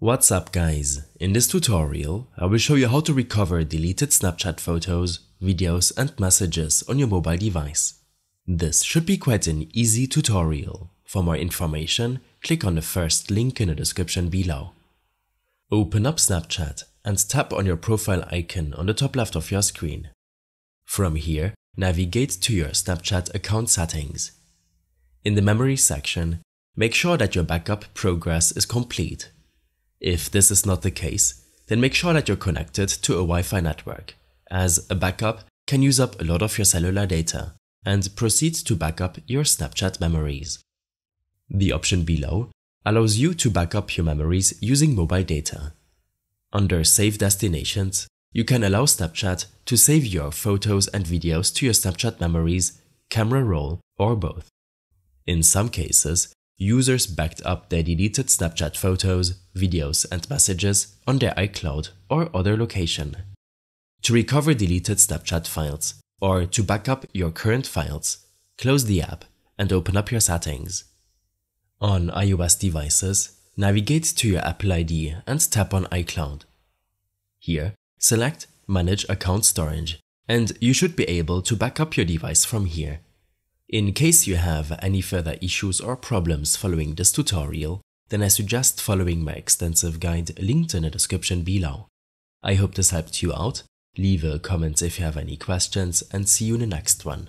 What's up guys, in this tutorial I will show you how to recover deleted Snapchat photos, videos and messages on your mobile device. This should be quite an easy tutorial. For more information, click on the first link in the description below. Open up Snapchat and tap on your profile icon on the top left of your screen. From here, navigate to your Snapchat account settings. In the memory section, make sure that your backup progress is complete. If this is not the case, then make sure that you're connected to a Wi-Fi network, as a backup can use up a lot of your cellular data, and proceed to backup your Snapchat memories. The option below allows you to backup your memories using mobile data. Under Save Destinations, you can allow Snapchat to save your photos and videos to your Snapchat memories, camera roll, or both. In some cases, users backed up their deleted Snapchat photos, videos, and messages on their iCloud or other location. To recover deleted Snapchat files or to back up your current files, close the app and open up your settings. On iOS devices, navigate to your Apple ID and tap on iCloud. Here, select Manage Account Storage and you should be able to back up your device from here. In case you have any further issues or problems following this tutorial, then I suggest following my extensive guide linked in the description below. I hope this helped you out, leave a comment if you have any questions and see you in the next one.